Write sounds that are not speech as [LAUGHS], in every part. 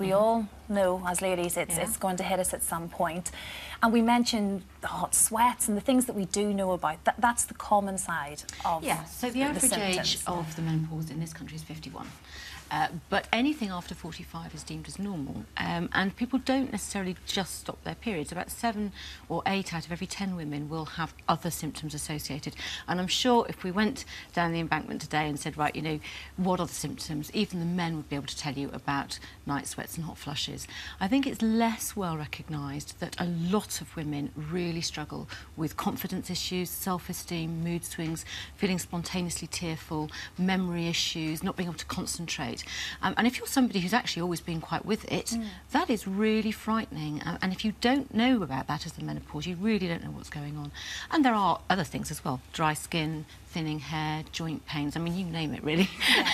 We all know, as ladies, it's, Yeah. it's going to hit us at some point. And we mentioned the hot sweats and the things that we do know about. That, that's the common side of Yeah, so the average age of the menopause in this country is 51. Uh, but anything after 45 is deemed as normal. Um, and people don't necessarily just stop their periods. About seven or eight out of every 10 women will have other symptoms associated. And I'm sure if we went down the embankment today and said, right, you know, what are the symptoms? Even the men would be able to tell you about night sweats and hot flushes. I think it's less well recognised that a lot of women really struggle with confidence issues, self-esteem, mood swings, feeling spontaneously tearful, memory issues, not being able to concentrate. Um, and if you're somebody who's actually always been quite with it, that is really frightening. Um, and if you don't know about that as the menopause, you really don't know what's going on. And there are other things as well: dry skin, thinning hair, joint pains. I mean, you name it, really.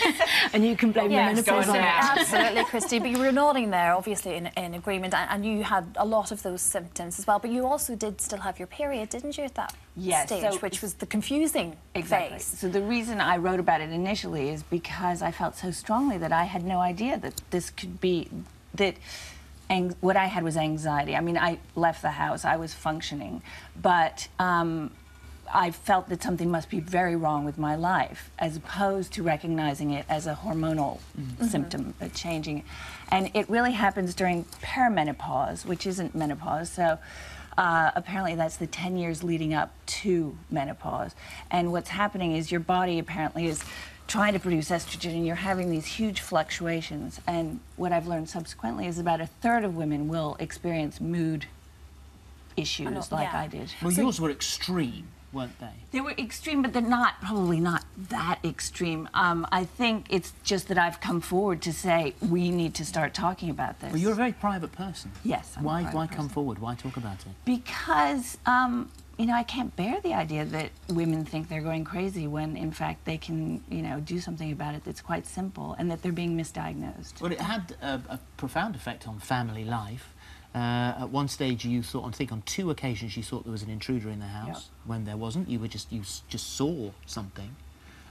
[LAUGHS] and you can blame Yes, the menopause on it. [LAUGHS] Absolutely, Christy. But you were nodding there, obviously, in, in agreement, and, and you had a lot of those symptoms as well. But you also did still have your period, didn't you, at that Yes, stage, so- which was the confusing Exactly. phase. So the reason I wrote about it initially is because I felt so strongly that I had no idea that this could be that. Ang- what I had was anxiety. I mean, I left the house. I was functioning, but um, I felt that something must be very wrong with my life, as opposed to recognizing it as a hormonal symptom, a changing. And it really happens during perimenopause, which isn't menopause. So uh, apparently that's the 10 years leading up to menopause. And what's happening is your body apparently is trying to produce estrogen and you're having these huge fluctuations. And what I've learned subsequently is about a third of women will experience mood issues like yeah. I did. Well, yours were extreme, weren't they? They were extreme, but they're not, probably not that extreme. Um, I think it's just that I've come forward to say we need to start talking about this. Well, you're a very private person. Yes, I'm why? why come person. forward? Why talk about it? because um, you know I can't bear the idea that women think they're going crazy when in fact they can you know do something about it that's quite simple and that they're being misdiagnosed. Well, it had a, a profound effect on family life. Uh, at one stage, you thought, I think on two occasions, you thought there was an intruder in the house when there wasn't. You were just you just saw something.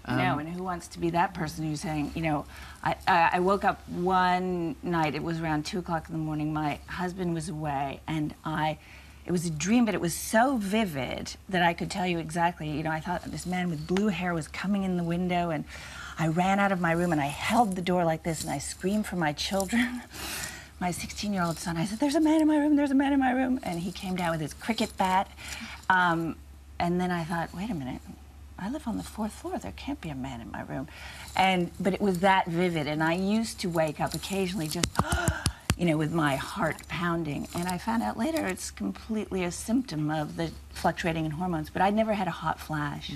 You know, and who wants to be that person who's saying, you know, I, I, I woke up one night, it was around two o'clock in the morning, my husband was away, and I, it was a dream, but it was so vivid that I could tell you exactly, you know, I thought this man with blue hair was coming in the window, and I ran out of my room and I held the door like this and I screamed for my children. [LAUGHS] My 16 year old son, I said, There's a man in my room, there's a man in my room. And he came down with his cricket bat. Um, and then I thought, Wait a minute, I live on the fourth floor. There can't be a man in my room. And but it was that vivid. And I used to wake up occasionally just, [GASPS] you know, with my heart pounding. And I found out later it's completely a symptom of the fluctuating in hormones. But I'd never had a hot flash.